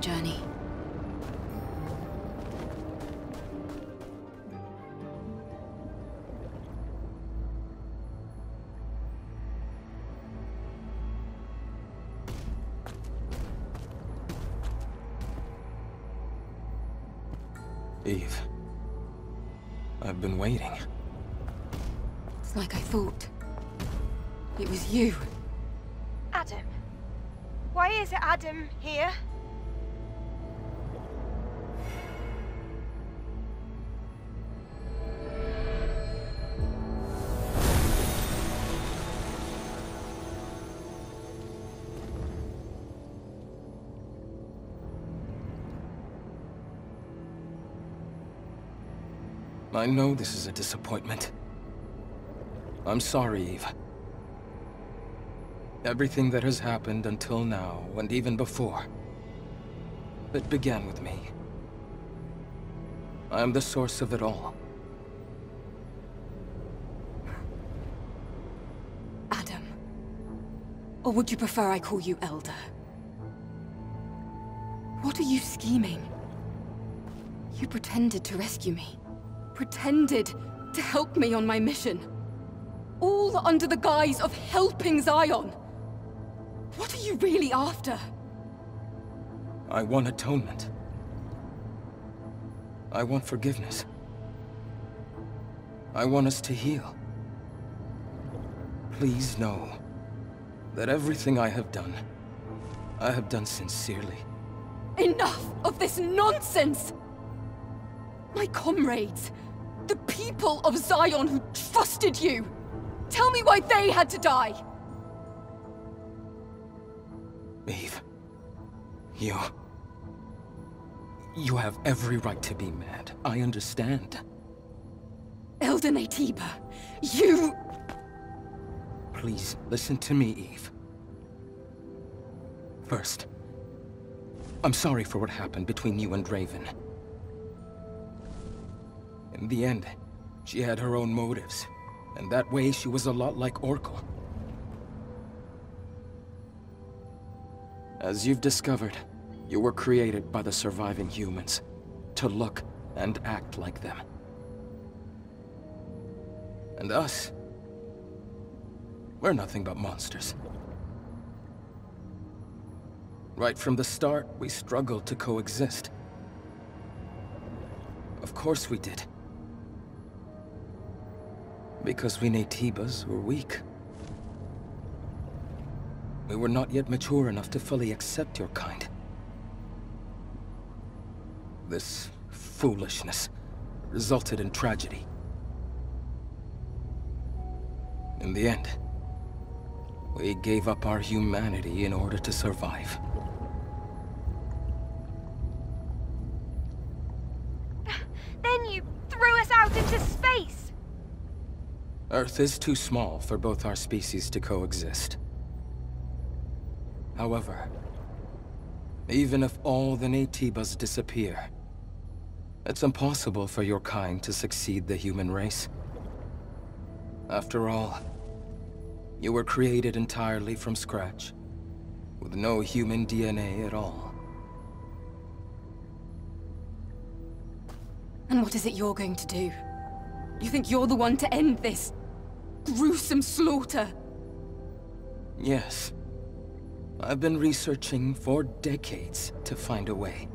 journey. Eve. I've been waiting. It's like I thought. It was you. Adam. Why is it Adam here? I know this is a disappointment. I'm sorry, Eve. Everything that has happened until now, and even before, it began with me. I am the source of it all. Adam. Or would you prefer I call you Elder? What are you scheming? You pretended to rescue me. Pretended to help me on my mission. All under the guise of helping Xion. What are you really after? I want atonement. I want forgiveness. I want us to heal. Please know that everything I have done, I have done sincerely. Enough of this nonsense! My comrades, the people of Xion who trusted you, tell me why they had to die! Eve. You... You have every right to be mad. I understand. Elder Naytiba, you... Please, listen to me, Eve. First, I'm sorry for what happened between you and Raven. In the end, she had her own motives, and that way she was a lot like Orcal. As you've discovered, you were created by the surviving humans to look and act like them. And us, we're nothing but monsters. Right from the start, we struggled to coexist. Of course we did. Because we Naytibas were weak. We were not yet mature enough to fully accept your kind. This foolishness resulted in tragedy. In the end, we gave up our humanity in order to survive. Earth is too small for both our species to coexist. However, even if all the Naytibas disappear, it's impossible for your kind to succeed the human race. After all, you were created entirely from scratch, with no human DNA at all. And what is it you're going to do? You think you're the one to end this gruesome slaughter? Yes. I've been researching for decades to find a way.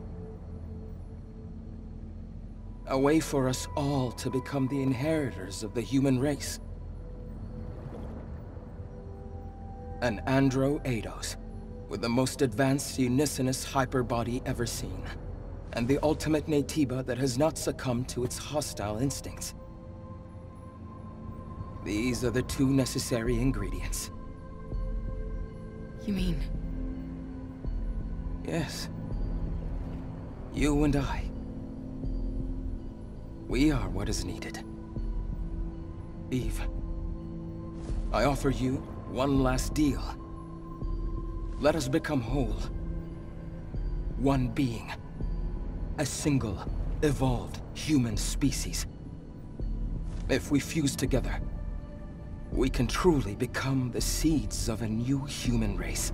A way for us all to become the inheritors of the human race. An Andro Eidos, with the most advanced unicinous hyperbody ever seen. And the ultimate Naytiba that has not succumbed to its hostile instincts. These are the two necessary ingredients. You mean... Yes. You and I. We are what is needed. Eve. I offer you one last deal. Let us become whole. One being. A single, evolved human species. If we fuse together, we can truly become the seeds of a new human race.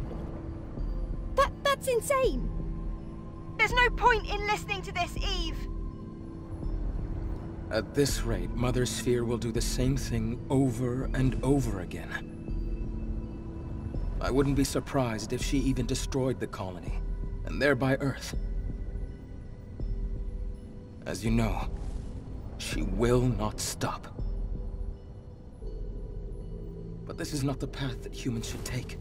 That, that's insane! There's no point in listening to this, Eve! At this rate, Mother Sphere will do the same thing over and over again. I wouldn't be surprised if she even destroyed the colony, and thereby Earth. As you know, she will not stop. But this is not the path that humans should take.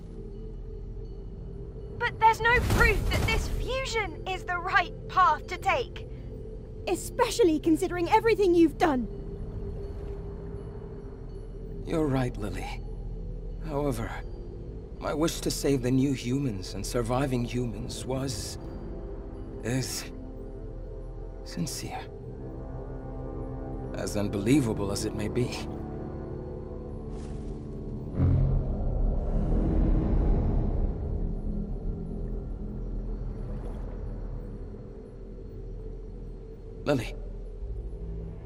But there's no proof that this fusion is the right path to take. Especially considering everything you've done. You're right, Lily. However, my wish to save the new humans and surviving humans was... is... sincere. As unbelievable as it may be. Lily,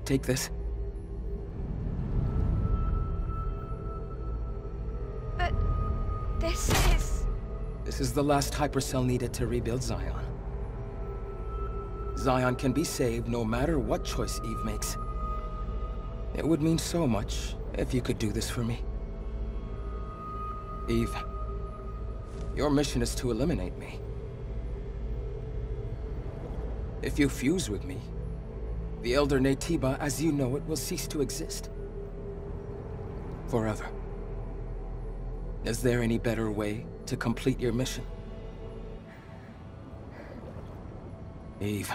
take this. But this is... This is the last hypercell needed to rebuild Xion. Xion can be saved no matter what choice Eve makes. It would mean so much if you could do this for me. Eve, your mission is to eliminate me. If you fuse with me, the Elder Naytiba as you know it will cease to exist. Forever. Is there any better way to complete your mission? Eve.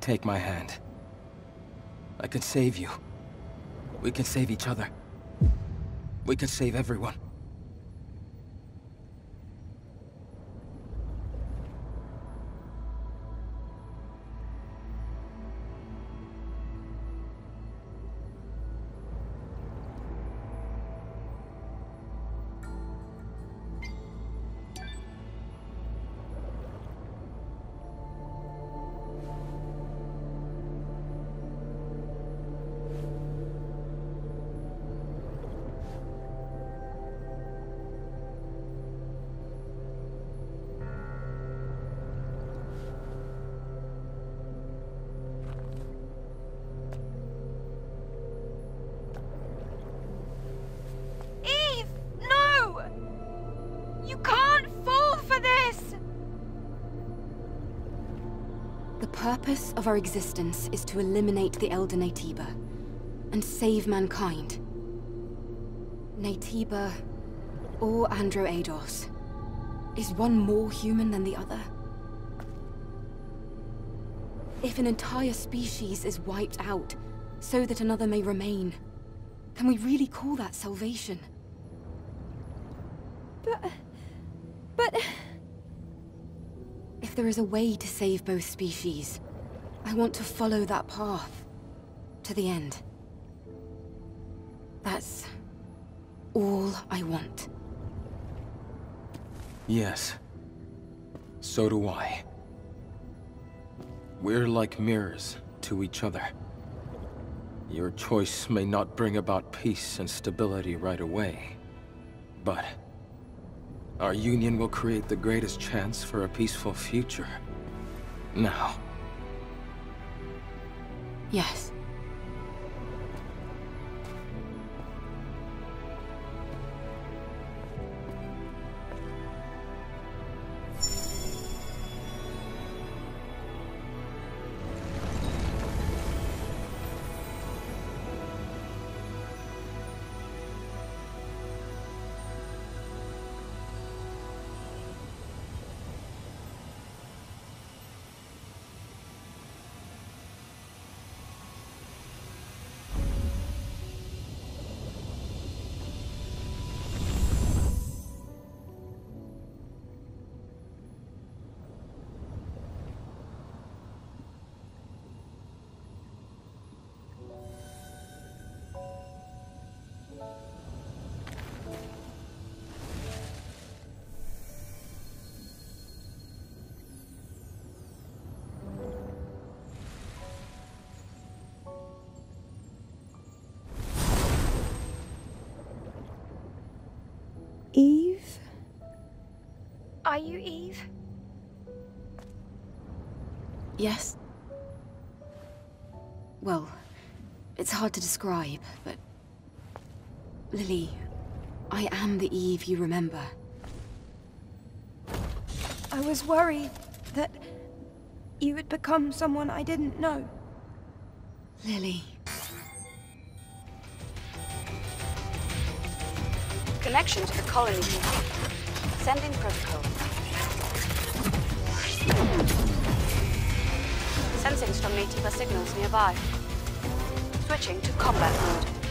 Take my hand. I can save you. We can save each other. We can save everyone. Purpose of our existence is to eliminate the Elder Naytiba and save mankind. Naytiba or Andro Eidos. Is one more human than the other? If an entire species is wiped out so that another may remain, can we really call that salvation? But... But... If there is a way to save both species, I want to follow that path. To the end. That's... all I want. Yes. So do I. We're like mirrors to each other. Your choice may not bring about peace and stability right away, but our union will create the greatest chance for a peaceful future. Now. Yes. Are you Eve? Yes? Well, it's hard to describe, but... Lily, I am the Eve you remember. I was worried that you had become someone I didn't know. Lily. Connection to the colony complete. Sending protocol. Sensing strong Naytiba signals nearby. Switching to combat mode.